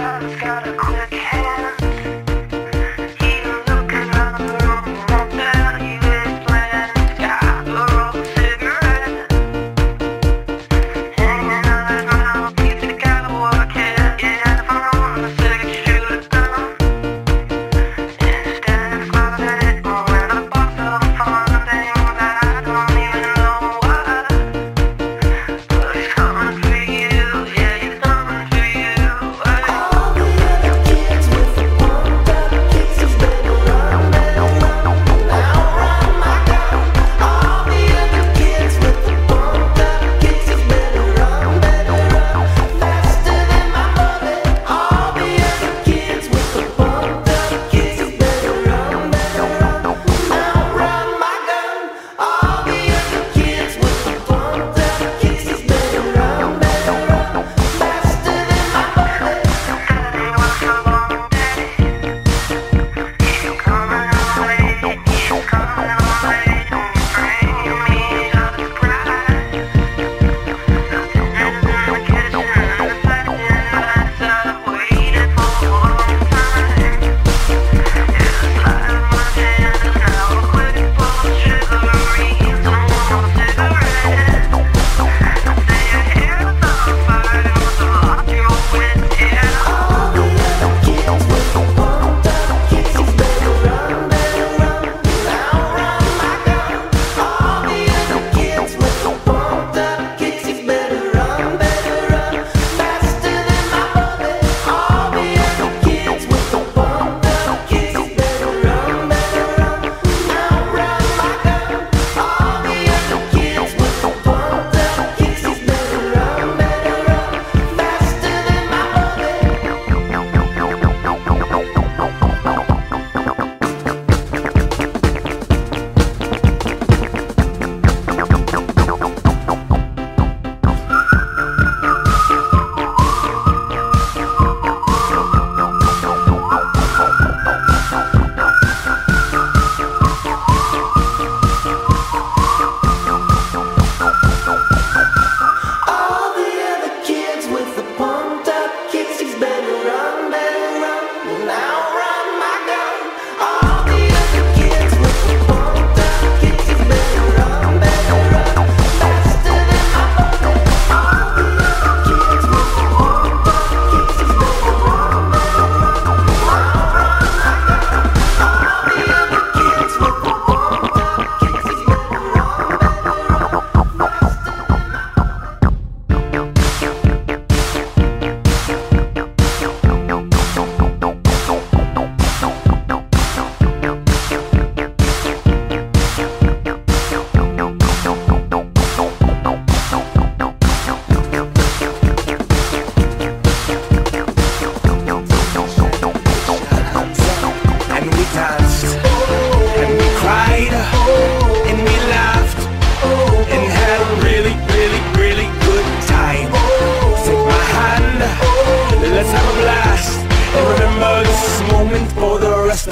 love's got a quick head.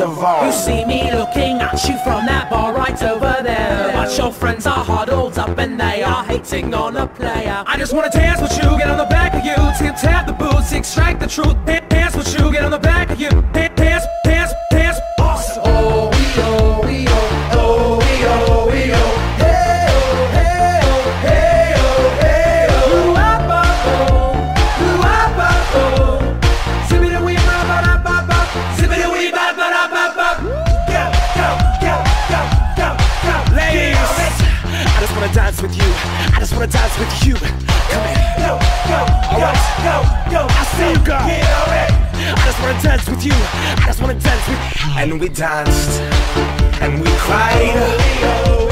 You see me looking at you from that bar right over there. But your friends are huddled up and they are hating on a player. I just wanna dance with you, get on the back of you, tip tap the boots, extract the truth. you. I just wanna dance with you. Come here. Go, go, go, go, go. I see you, go. I just wanna dance with you. I just wanna dance with. you. And we danced, and we cried,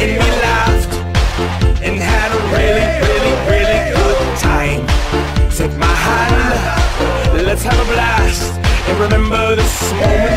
and we laughed, and had a really, really, really good time. Take my hand, let's have a blast, and remember this moment.